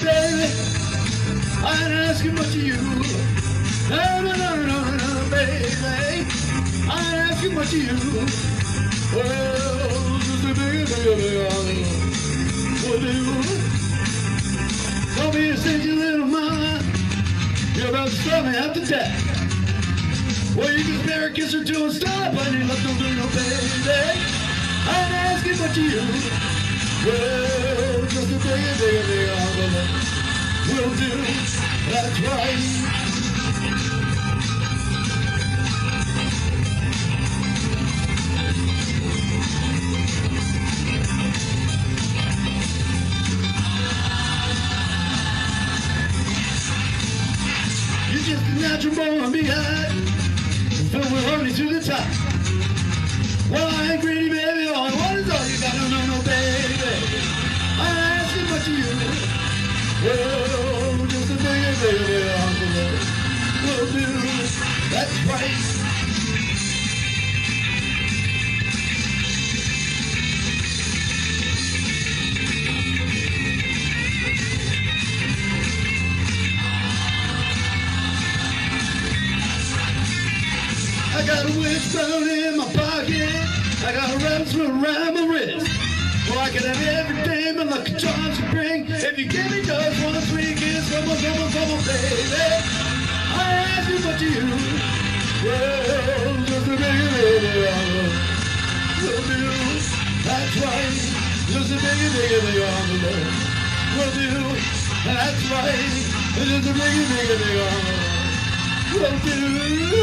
Baby, I ain't asking much of you. No, no, no, no, no, baby, I ain't asking much of you. Well, just a bigger, bigger, bigger, what do you Don't be a stingy little mama. You're about to stop me after death. Well, you can spare a kiss or two and stop. I need love, don't do no, baby. I ain't asking much of you. Well, You're just a natural born honey to the top. Well, I ain't greedy, baby. All I want is all you got. No, baby. I ask you Well, a baby, baby, envelope will do. That's right. I got a wishbone in my pocket. I got a rattlesnake around my wrist. Well, I can have everything my lucky charms can bring. If you give me just baby. I ask you what you Well, just a baby, will do. That's right. Just a bigger, bigger, bigger envelope will do. That's right. Just a bigger, bigger, bigger envelope will do.